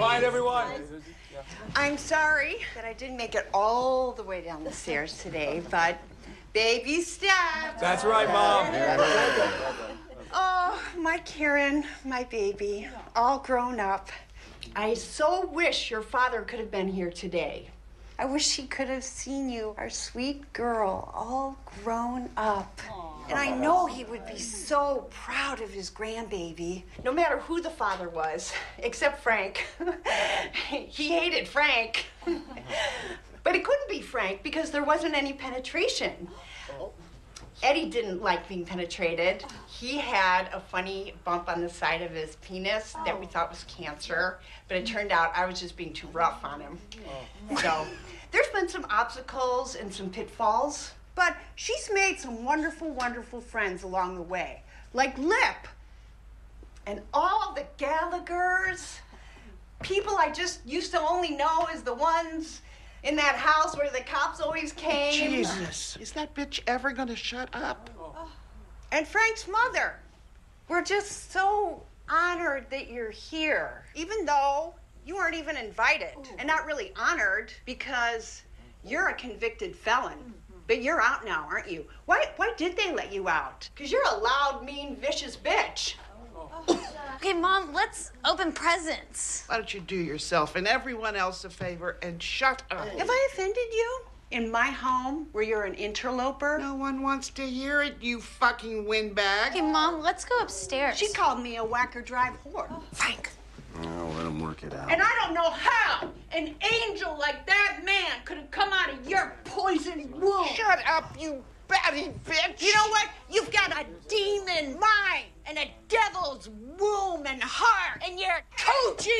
Quiet, everyone. I'm sorry that I didn't make it all the way down the stairs today, but baby steps. That's right, Mom. Oh, my Karen, my baby, all grown up. I so wish your father could have been here today. I wish he could have seen you, our sweet girl, all grown up. And I know he would be so proud of his grandbaby, no matter who the father was, except Frank. he hated Frank. but it couldn't be Frank because there wasn't any penetration. Oh. Eddie didn't like being penetrated. He had a funny bump on the side of his penis that we thought was cancer, but it turned out I was just being too rough on him. Oh. So there's been some obstacles and some pitfalls, but she's made some wonderful, wonderful friends along the way, like Lip and all the Gallaghers, people I just used to only know as the ones in that house where the cops always came. Jesus. Is that bitch ever gonna shut up? Oh. And Frank's mother. We're just so honored that you're here, even though you weren't even invited. And not really honored because you're a convicted felon. But you're out now, aren't you? Why, why did they let you out? Because you're a loud, mean, vicious bitch. Okay, Mom, let's open presents. Why don't you do yourself and everyone else a favor and shut up? Have I offended you? In my home, where you're an interloper? No one wants to hear it, you fucking windbag. Okay, Mom, let's go upstairs. She called me a Wacker drive whore. Frank. I'll let him work it out. And I don't know how an angel like that man could have come out of your poisoned womb. Up, you batty bitch. You know what? You've got a demon mind and a devil's womb and heart, and you're coochie